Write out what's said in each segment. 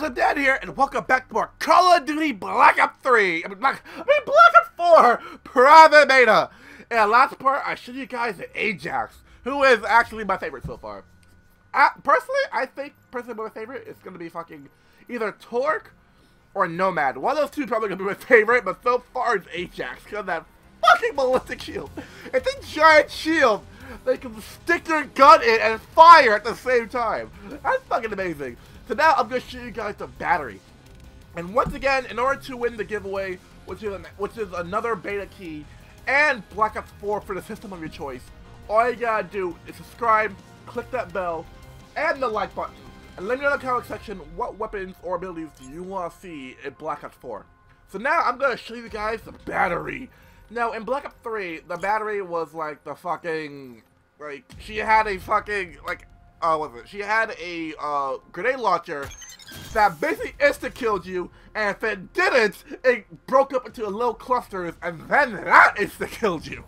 guys, I'm Dan here, and welcome back to more Call of Duty Black Ops 3. I mean, Black, I mean Black Ops 4 Private Beta. And last part, I showed you guys Ajax, who is actually my favorite so far. Personally, I think personally my favorite is going to be fucking either Torque or Nomad. One of those two is probably going to be my favorite, but so far it's Ajax, because that fucking ballistic shield. It's a giant shield they can stick their gun in and fire at the same time. That's fucking amazing. So now I'm going to show you guys the battery. And once again, in order to win the giveaway, which is, an, which is another beta key, and Black Ops 4 for the system of your choice, all you gotta do is subscribe, click that bell, and the like button. And let me know in the comment section what weapons or abilities do you want to see in Black Ops 4. So now I'm to show you guys the battery. Now, in Black Ops 3, the battery was like the fucking, like, she had a fucking, like, uh, what was it? She had a, uh, grenade launcher that basically insta-killed you, and if it didn't, it broke up into a little clusters, and then that insta-killed you.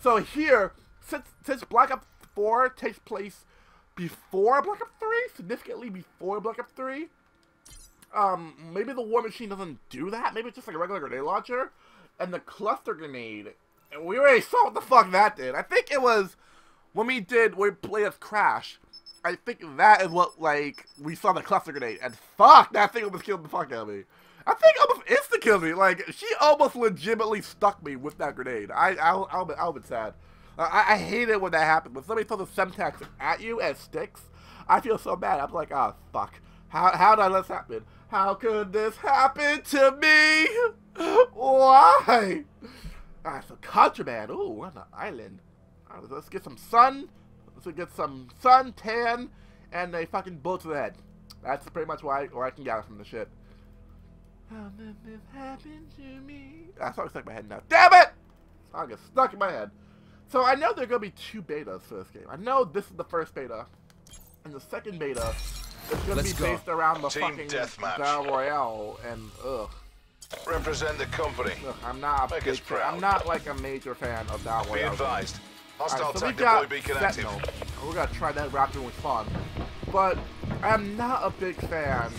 So here, since, since Black Ops 4 takes place before Black Ops 3, significantly before Black Ops 3, um, maybe the War Machine doesn't do that, maybe it's just like a regular grenade launcher, and the cluster grenade. And we already saw what the fuck that did. I think it was when we did we played as Crash. I think that is what like we saw the cluster grenade, and fuck, that thing almost killed the fuck out of me. I think almost insta killed me. Like she almost legitimately stuck me with that grenade. I I'll I'll I'll be sad. I, I hate it when that happens. When somebody throws a semtex at you and sticks, I feel so bad. I'm like, oh fuck. How how did I let this happen? How could this happen to me? Why? Ah, some contraband. Ooh, on an island. Right, let's get some sun. Let's get some sun, tan, and a fucking bullet to the head. That's pretty much why, or I can gather from the shit. How did this happen to me? Ah, song stuck in my head now. Damn it! Song is stuck in my head. So I know there are gonna be two betas for this game. I know this is the first beta, and the second beta is gonna be go. based around the Team fucking deathmatch. battle royale, and ugh. Represent the company. Look, I'm not a Make big us proud. I'm not like a major fan of that one. Be advised. Hostile Alright, so we attack deploy got beacon Sentinel. active. We're gonna try that raptor with fun. But I'm not a big fan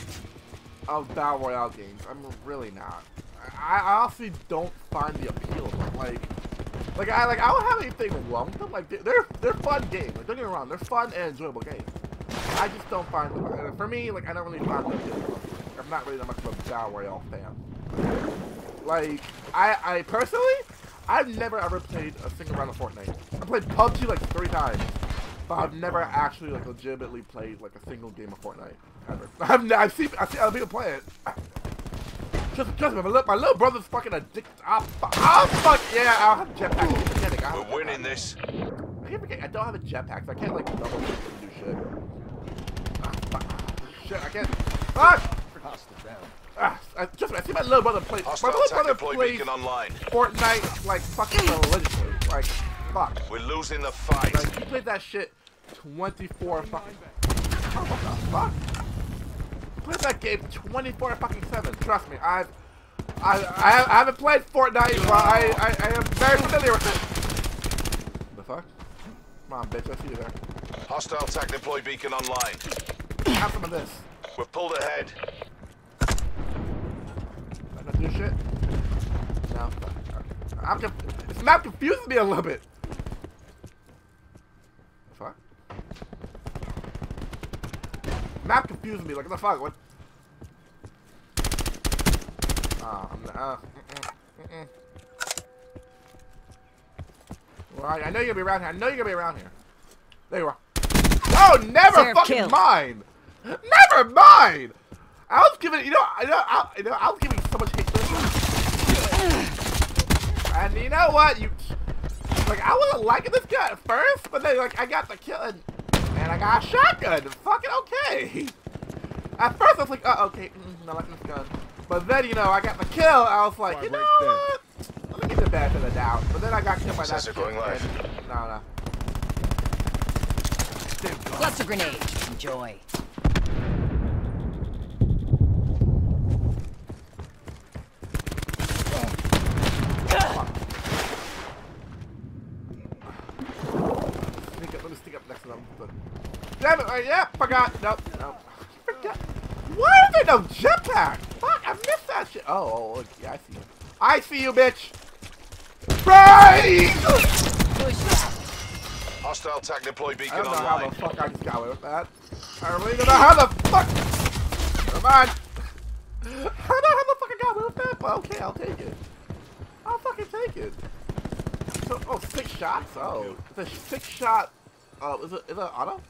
of Battle Royale games. I'm really not. I, I honestly don't find the appeal of them. Like, like I like I don't have anything wrong with them. Like they- they're they're fun games. Like don't get me wrong, they're fun and enjoyable games. I just don't find them. For me, like I don't really find them. appealing. I'm not really that much of a Battle Royale fan. Like, I, I personally, I've never ever played a single round of Fortnite. I played PUBG like three times, but I've never actually like legitimately played like a single game of Fortnite ever. I've, I've seen I've seen other people play it. Trust, trust me, my little, my little brother's fucking addicted. Ah, fuck, ah, fuck, yeah, I don't have a jetpack. I keep forgetting. I have We're winning jetpack. this. I keep forgetting. I don't have a jetpack, so I can't like double jump and do shit. Ah, fuck. Shit, I can't. Fuck! Ah, I, trust me, I see my little brother play. My little brother plays. Fortnite like fucking religiously. Like, fuck. We're losing the fight. Like, he played that shit 24 fucking. What the fuck? Played that game 24 fucking 7. Trust me, I've. I, I, I haven't played Fortnite, but I, I, I am very familiar with it. The fuck? Come on, bitch, I see you there. Hostile attack deploy beacon online. Have some of this. We're pulled ahead. I not do shit? No. I'm conf this map confuses me a little bit. The fuck? Map confuses me. Like, what the fuck? What? Oh, I'm. Uh, mm-mm, mm-mm. Well, I, I know you're gonna be around here. I know you're gonna be around here. There you are. Oh, never Serve fucking kill. mind. Never mind. I was giving, you know, I know, I, you know, I was giving so much hate. And you know what? You, like, I wasn't liking this guy at first, but then, like, I got the kill and, got a shotgun. Fucking okay. At first, I was like, oh, okay, mm, not liking this gun. But then, you know, I got the kill. I was like, you know what? Let me give the benefit of the doubt. But then I got killed by that Sensor shit. going live. and- No, no. Dude, God. Cluster grenade. Enjoy. Sneak up, let me sneak up next to them. But- Damn it! Uh, yeah, forgot. Nope, nope. Forgot. Why are ain't no jetpack. Fuck, I missed that shit. Oh, oh, oh, yeah, I see you. I see you, bitch. Right! Hostile TAC deploy I beacon don't know how the fuck I just got away with that. I really don't know how the fuck. Never mind. I don't know how the fuck I got away with that, but okay, I'll take it. I'll fucking take it. So, oh, six shots? Oh, it's a six shot. Oh, is it, is it auto?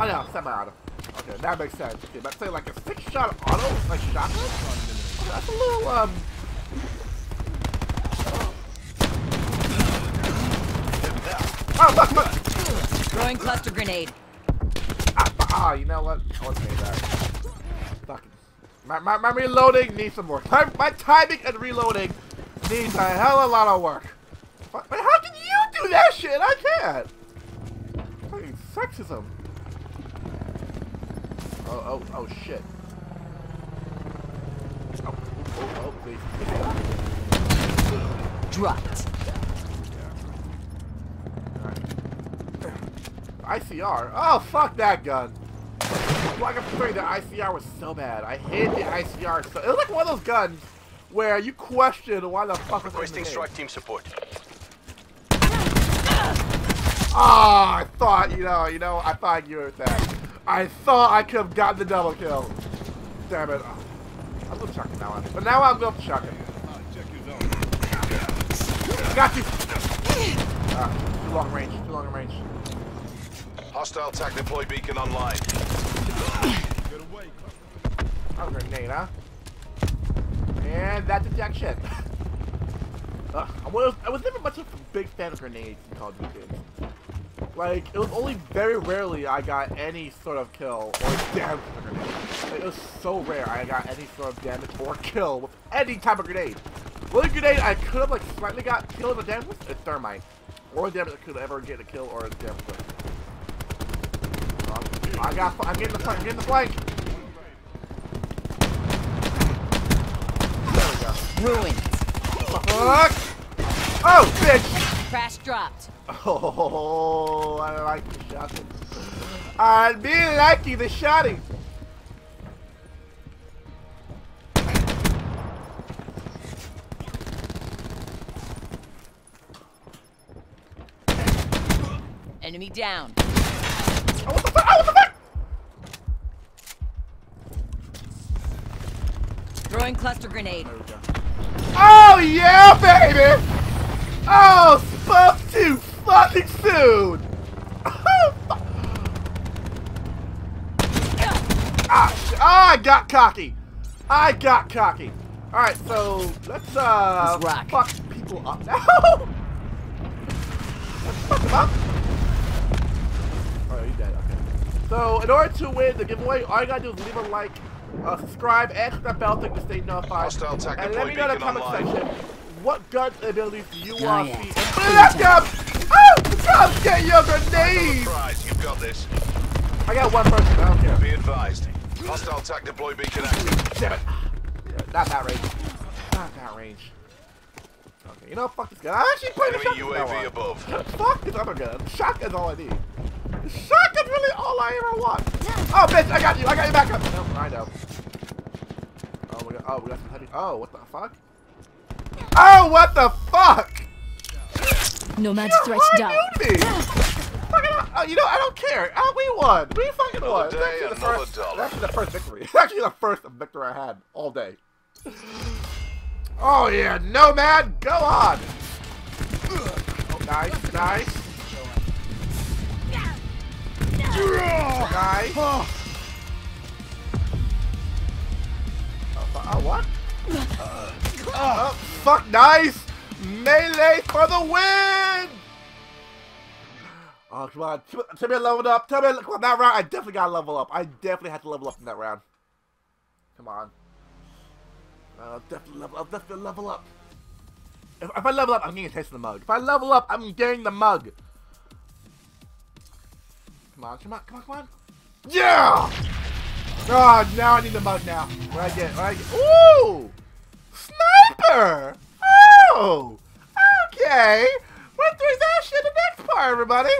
Oh, yeah, semi-auto. Okay, that makes sense. Okay, but say like a six shot auto, like shotgun? Okay, that's a little, um. Oh, look, look! Throwing cluster grenade. Ah, ah, you know what? I want to say that. Fucking. My, my, my reloading needs some work. My, my timing and reloading needs a hell of a lot of work. But, but how can you do that shit? I can't. Fucking sexism. Oh, oh, oh, shit. Oh, oh, oh, please. Dropped. ICR. Oh, fuck that gun. Like I'm saying, the ICR was so bad. I hated the ICR. So it was like one of those guns where you question why the fuck was it in Requesting game. strike team support. Ah, I thought, you know, you know, I thought you were that. I thought I could have gotten the double kill. Damn it. Oh, I'm gonna chuck it now. But now I'm gonna chuck it. Got you. Ah, too long range. Too long range. Hostile TAC deploy beacon online. Oh, grenade, huh? And that's ejection. uh, I was, I was never much of a big fan of grenades in Call of Duty. Like, it was only very rarely I got any sort of kill or damage with a grenade. Like, it was so rare I got any sort of damage or kill with any type of grenade. Only grenade I could have, like, slightly got killed or damage with is thermite. Or damage I could ever get a kill or a damage with. Uh, I got, I'm getting the flank, I'm getting the flank! There we go. Ruined. Fuck! Oh, bitch! Crash dropped. Oh, I like the shotting. I be liking the shotting. Enemy down. Oh, what the fuck? Oh, what the fuck? Throwing cluster grenade. There we go. Oh, yeah, baby! Oh, fucking soon! Ah, ah, I got cocky. I got cocky. All right, so let's uh Let's fuck people up now. let's fuck them up. Oh, he's dead. Okay. So in order to win the giveaway, all you gotta do is leave a like, uh, subscribe, and hit that bell thing to stay notified. Hostile TAC and let me know in the comment online. section what gun abilities you want yeah. to see. And put it up, Gum! Oh, come get your grenades! Surprise, you've got this. I got one person. I don't. Be advised. Hostile TAC deploy beacon active. Damn it. Not that range. Not that range. Okay, you know, fuck this gun. I'm actually the Enemy shotgun UAV now uh, above. Fuck this other gun. Shotgun's all I need. Shotgun's really all I ever want. Oh, bitch, I got you. I got you back up. No, I know. Oh, we got, oh, we got some heavy. Oh, what the fuck? Oh, what the fuck? Nomad You're threat hard down. to me. Oh, you know, I don't care. Oh, we won. We fucking Another won. It's day, actually the first- dollar. actually the first victory. It's actually the first victory I had all day. Oh yeah, Nomad, go on. Oh, nice, nice. Nice. Oh, fu- oh, what? Oh, fuck, nice. Melee for the win. Oh, come on. Tell me I leveled up. Tell me, come on, that round, I definitely got to level up. I definitely had to level up in that round. Come on. Uh, definitely level up. Definitely level up. If, if I level up, I'm getting a taste of the mug. If I level up, I'm getting the mug. Come on, come on, come on, come on. Yeah! Oh, now I need the mug now. What I get? What I get? Ooh! Sniper! Oh! Okay! We're that shit in the next part, everybody!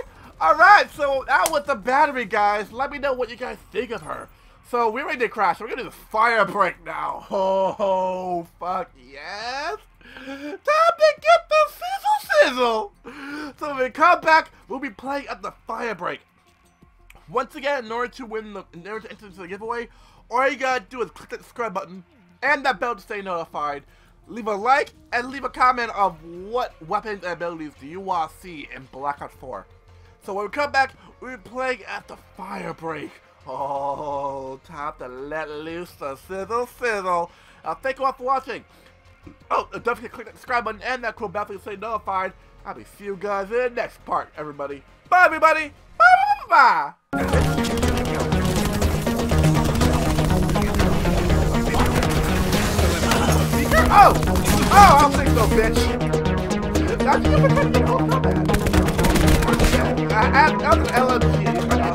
Alright, so out with the battery, guys. Let me know what you guys think of her. So we ready to crash. We're gonna do the Firebreak now. Oh, fuck yes. Time to get the sizzle sizzle. So when we come back, we'll be playing at the Firebreak. Once again, in order to win the, in order to enter the giveaway, all you gotta do is click that subscribe button and that bell to stay notified. Leave a like and leave a comment of what weapons and abilities do you want to see in Black Ops 4. So when we come back, we're playing at the Firebreak. Oh, time to let loose the sizzle sizzle. Uh, thank you all for watching. Oh, don't forget to click that subscribe button and that cool bell to stay notified. I'll be see you guys in the next part, everybody. Bye, everybody. Bye, bye, bye, bye. Oh! Oh, I'll think so, bitch! That's you. I, I, I was an LMG.